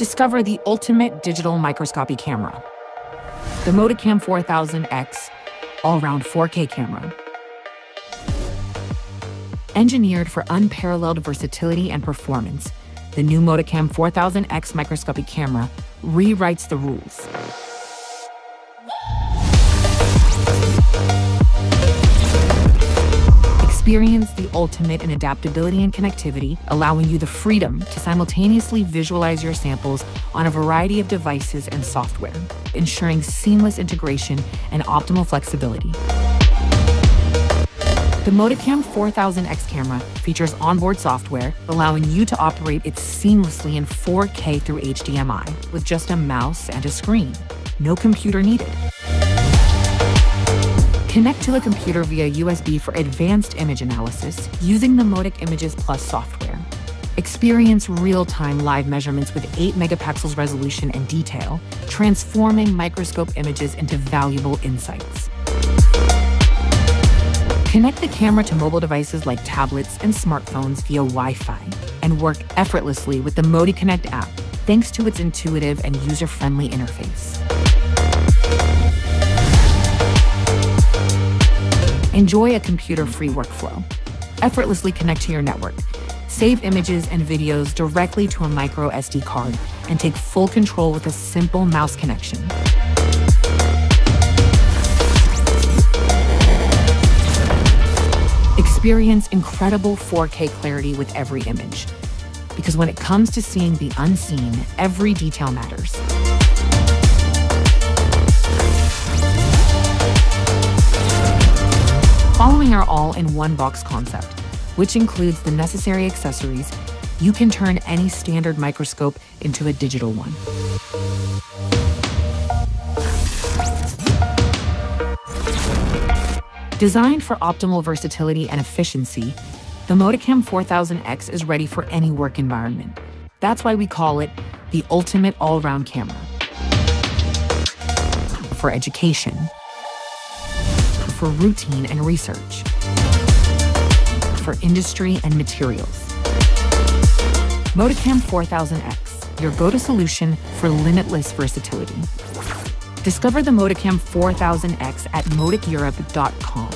Discover the ultimate digital microscopy camera, the Moticam 4000X all-round 4K camera. Engineered for unparalleled versatility and performance, the new Moticam 4000X microscopy camera rewrites the rules. Experience the ultimate in adaptability and connectivity, allowing you the freedom to simultaneously visualize your samples on a variety of devices and software, ensuring seamless integration and optimal flexibility. The Moticam 4000X camera features onboard software, allowing you to operate it seamlessly in 4K through HDMI with just a mouse and a screen. No computer needed. Connect to a computer via USB for advanced image analysis using the Motic Images Plus software. Experience real-time live measurements with 8 megapixels resolution and detail, transforming microscope images into valuable insights. Connect the camera to mobile devices like tablets and smartphones via Wi-Fi and work effortlessly with the MotiConnect app thanks to its intuitive and user-friendly interface. Enjoy a computer-free workflow. Effortlessly connect to your network. Save images and videos directly to a micro SD card and take full control with a simple mouse connection. Experience incredible 4K clarity with every image. Because when it comes to seeing the unseen, every detail matters. Following our all-in-one box concept, which includes the necessary accessories, you can turn any standard microscope into a digital one. Designed for optimal versatility and efficiency, the Moticam 4000X is ready for any work environment. That's why we call it the ultimate all-round camera. For education, for routine and research, for industry and materials. Moticam 4000X, your go-to solution for limitless versatility. Discover the Moticam 4000X at moticeurope.com.